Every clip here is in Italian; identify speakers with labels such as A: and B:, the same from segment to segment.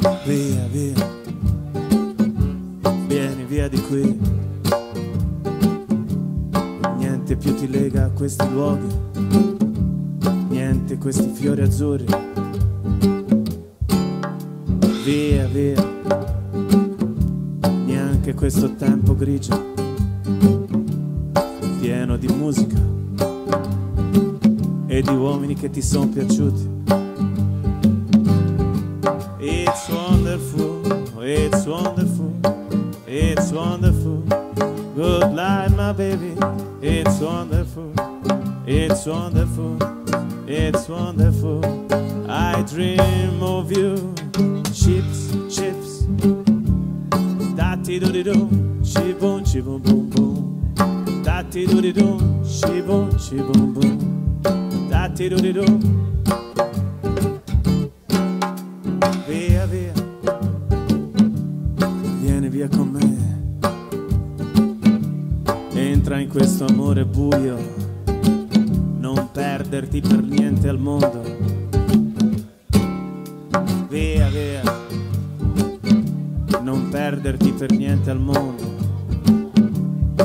A: Via, via, vieni via di qui. Niente più ti lega a questi luoghi, niente questi fiori azzurri. Via, via, neanche questo tempo grigio, pieno di musica e di uomini che ti sono piaciuti. Wonderful, it's wonderful, it's wonderful. Good night, my baby. It's wonderful, it's wonderful, it's wonderful. I dream of you. Chips, chips. Dati do di do, chibum, chibum, boom, boom. Dati do di do, chibum, chibum, boom. Dati do di do. Questo amore buio, non perderti per niente al mondo. Via, via, non perderti per niente al mondo.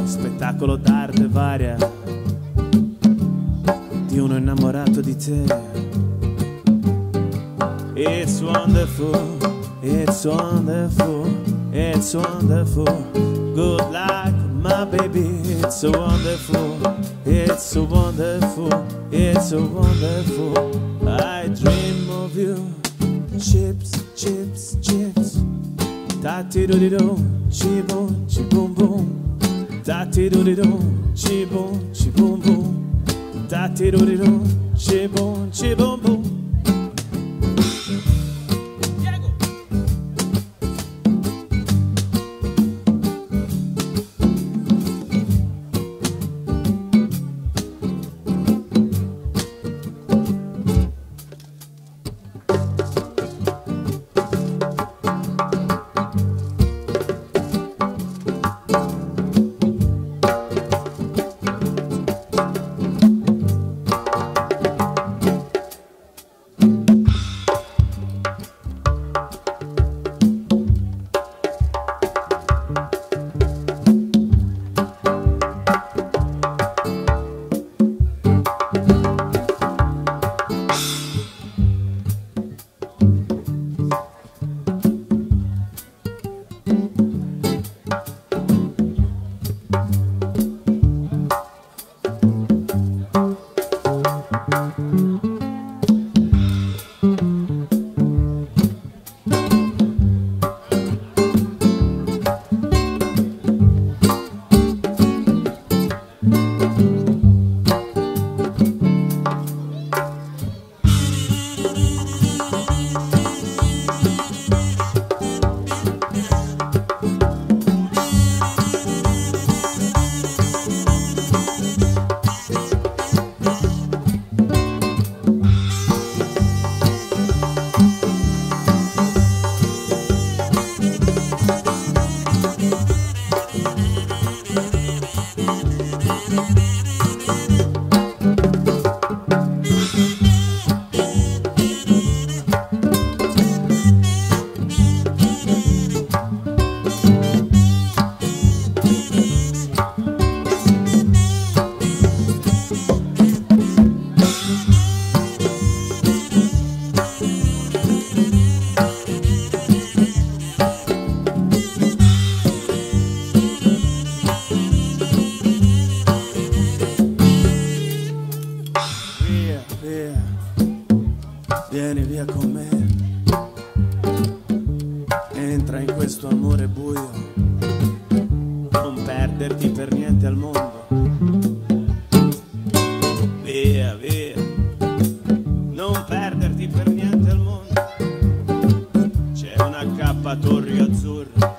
A: Spettacolo d'arte varia di uno innamorato di te. It's wonderful, it's wonderful, it's wonderful. Good luck, my baby. It's so wonderful, it's so wonderful, it's so wonderful. I dream of you. Chips, chips, chips. Tati do di do, chi boom, chi boom. Tati do di do, chi boom, chi boom. Tati do di do, chi boom, Música per niente al mondo. Via, via, non perderti per niente al mondo. C'è un accappatoio azzurro